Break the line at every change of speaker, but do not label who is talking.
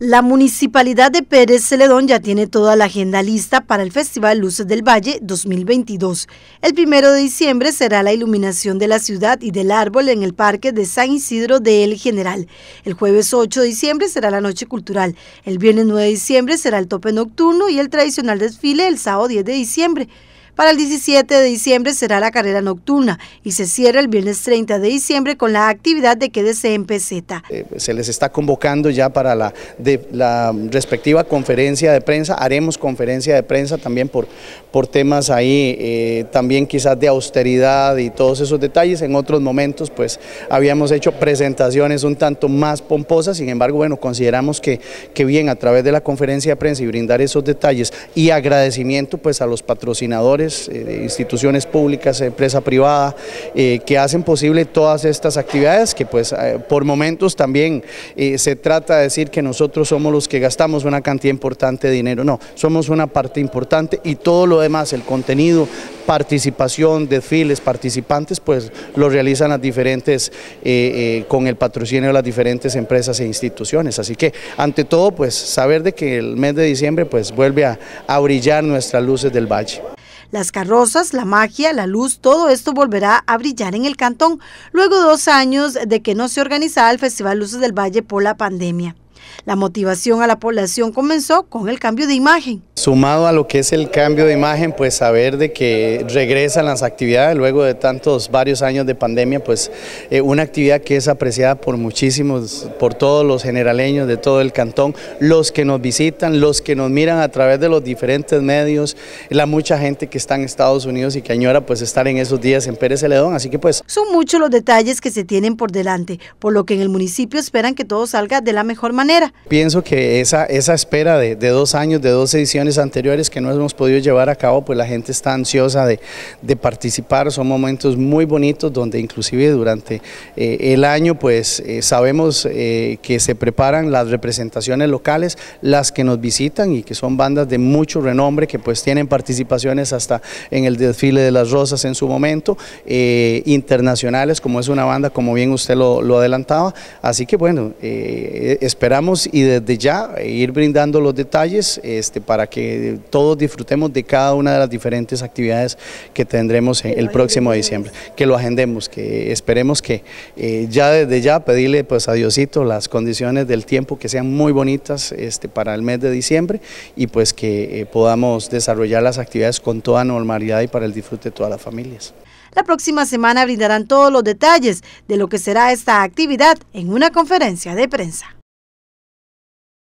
La municipalidad de Pérez Celedón ya tiene toda la agenda lista para el Festival Luces del Valle 2022. El primero de diciembre será la iluminación de la ciudad y del árbol en el Parque de San Isidro de El General. El jueves 8 de diciembre será la noche cultural. El viernes 9 de diciembre será el tope nocturno y el tradicional desfile el sábado 10 de diciembre. Para el 17 de diciembre será la carrera nocturna y se cierra el viernes 30 de diciembre con la actividad de Quédese en Peseta.
Eh, se les está convocando ya para la, respectiva conferencia de prensa, haremos conferencia de prensa también por, por temas ahí, eh, también quizás de austeridad y todos esos detalles. En otros momentos pues habíamos hecho presentaciones un tanto más pomposas, sin embargo bueno, consideramos que, que bien a través de la conferencia de prensa y brindar esos detalles y agradecimiento pues a los patrocinadores eh, instituciones públicas, empresa privada, eh, que hacen posible todas estas actividades, que pues eh, por momentos también se trata de decir que nosotros somos los que gastamos una cantidad importante de dinero, no, somos una parte importante y todo lo demás, el contenido, participación, desfiles, participantes, pues lo realizan las diferentes, con el patrocinio de las diferentes empresas e instituciones. Así que, ante todo, pues saber de que el mes de diciembre pues vuelve a, a brillar nuestras luces del valle.
Las carrozas, la magia, la luz, todo esto volverá a brillar en el cantón, luego de dos años de que no se organizaba el Festival Luces del Valle por la pandemia. La motivación a la población comenzó con el cambio de imagen.
Sumado a lo que es el cambio de imagen, pues saber de que regresan las actividades luego de tantos, varios años de pandemia, pues eh, una actividad que es apreciada por muchísimos, por todos los generaleños de todo el cantón, los que nos visitan, los que nos miran a través de los diferentes medios, la mucha gente que está en Estados Unidos y que añora pues estar en esos días en Pérez Celedón, así que pues...
Son muchos los detalles que se tienen por delante, por lo que en el municipio esperan que todo salga de la mejor manera.
Pienso que esa, esa espera de, de dos años, de dos ediciones, anteriores que no hemos podido llevar a cabo, pues la gente está ansiosa de, participar, son momentos muy bonitos donde inclusive durante eh, el año pues eh, sabemos eh, que se preparan las representaciones locales, las que nos visitan y que son bandas de mucho renombre que pues tienen participaciones hasta en el desfile de las rosas en su momento, internacionales como es una banda como bien usted lo, lo adelantaba, así que bueno, esperamos y desde ya ir brindando los detalles este, para que que todos disfrutemos de cada una de las diferentes actividades que tendremos el próximo diciembre, que lo agendemos, que esperemos que eh, ya desde ya pedirle pues a Diosito las condiciones del tiempo que sean muy bonitas este, para el mes de diciembre y pues que eh, podamos desarrollar las actividades con toda normalidad y para el disfrute de todas las familias.
La próxima semana brindarán todos los detalles de lo que será esta actividad en una conferencia de prensa.